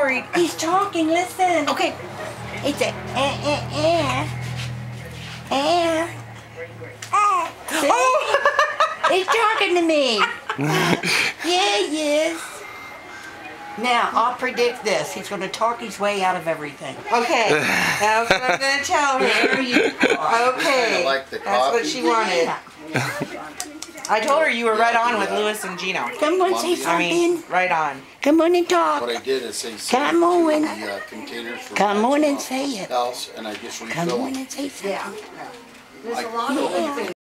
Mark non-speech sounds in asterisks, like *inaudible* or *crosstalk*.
I'm worried. He's talking. Listen. Okay. It's a eh eh eh eh. See? Oh! *laughs* He's talking to me. *laughs* yeah, he is. Now I'll predict this. He's going to talk his way out of everything. okay. *sighs* That's what I'm gonna tell her. You. *laughs* Okay. like That's what she wanted. I told her you were right on with Lewis and Gino. Come on, say I something. mean, right on. Come on and talk. What I did is say Come on. the uh, containers for Come on and say it. house, and I just Come refill on and say something. Yeah. There's a lot of Yeah. things.